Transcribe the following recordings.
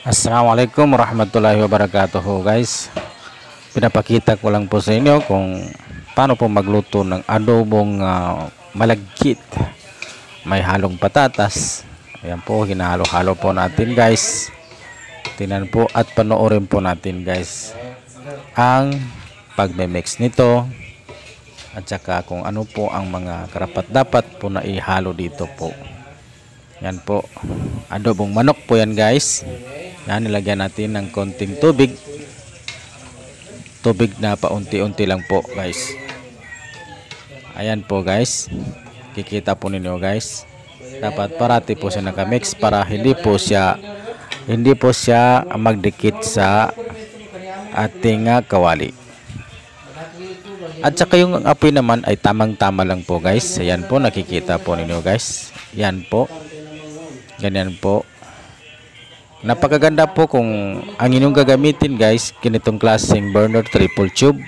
Assalamualaikum warahmatullahi wabarakatuh guys. Pinapakita ko lang po sa inyo kung paano po magluto ng adobong uh, malagkit. May halong patatas. Ayan po, hinahalo-halo po natin guys. Tinan po at panoorin po natin guys Ang pagme-mix nito. At saka kung ano po ang mga karapat dapat po na ihalo dito po. Yan po. Adobong manok po yan guys. Yan, nilagyan natin ng konting tubig. Tubig na paunti-unti lang po guys. Ayan po guys. Kikita po ninyo guys. Dapat parati po siya nakamix para hindi po siya hindi po siya magdikit sa ating uh, kawali. At saka yung apoy naman ay tamang-tama lang po guys. Ayan po nakikita po ninyo guys. Yan po ganyan po napakaganda po kung ang inyong gagamitin guys ganitong klaseng burner triple tube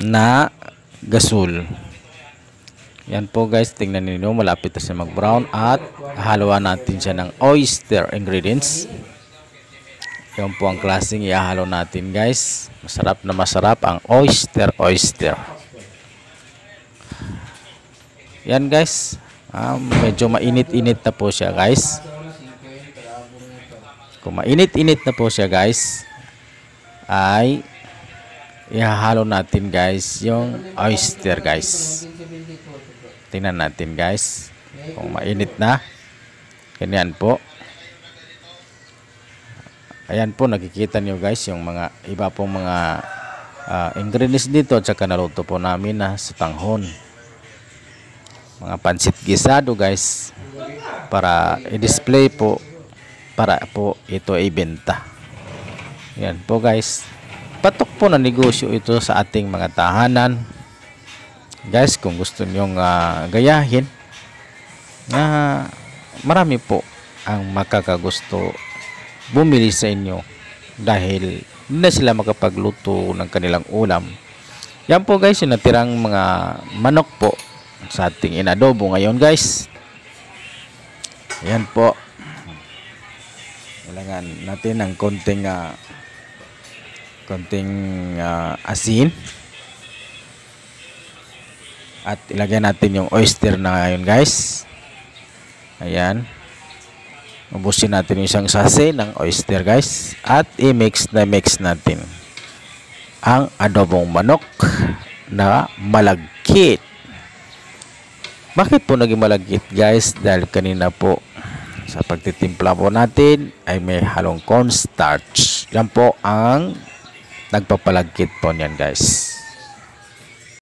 na gasol. Yan po guys tingnan niyo malapit na siya mag brown at haluan natin siya ng oyster ingredients. Yan po ang klaseng ihalo natin guys. Masarap na masarap ang oyster oyster. Yan guys. Ah, medyo mainit-init na po siya guys. Kung mainit-init na po siya guys, ay ihahalo natin guys yung oyster guys. Tingnan natin guys. Kung mainit na. Ganyan po. Ayan po nakikita nyo guys yung mga iba pong mga uh, ingredients dito at saka naluto po namin na sa tanghon mga pansit gisado guys para i-display po para po ito ay benta. Yan po guys. Patok po na negosyo ito sa ating mga tahanan. Guys kung gusto nyong uh, gayahin na uh, marami po ang makakagusto bumili sa inyo dahil hindi na sila makapagluto ng kanilang ulam. Yan po guys yung natirang mga manok po sa ating inadobo ngayon guys. Ayan po kailangan natin ng konting uh, konting uh, asin. At ilagay natin yung oyster na ngayon guys. Ayan. Ubusin natin yung isang sase ng oyster guys. At i-mix na mix natin ang adobong manok na malagkit. Bakit po naging malagkit guys? Dahil kanina po sa pagtitimpla po natin ay may halong cornstarch. Yan po ang nagpapalagkit po niyan guys.